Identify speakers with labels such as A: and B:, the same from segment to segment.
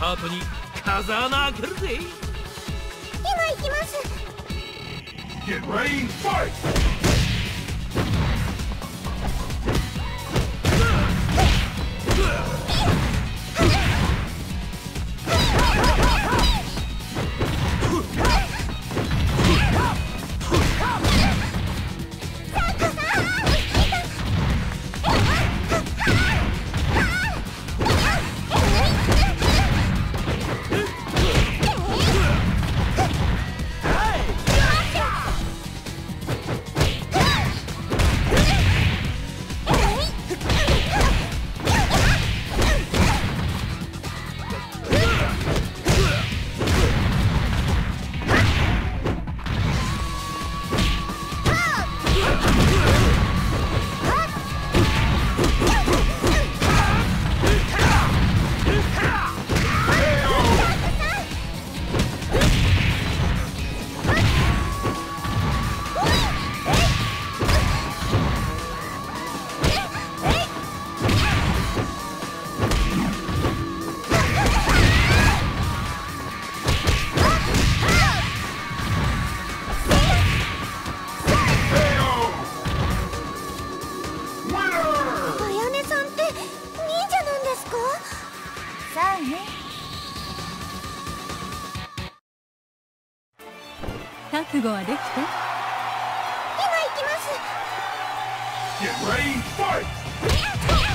A: った後に風穴開けるぜ
B: 今行きます
C: Get ready, fight!
D: 悟はでき
B: て今行きます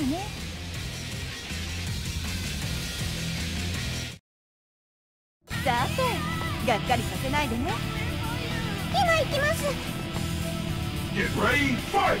B: あね。さて
D: がっかりさせないでね。
B: 今行きます。
C: Get ready, fight!